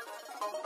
Oh.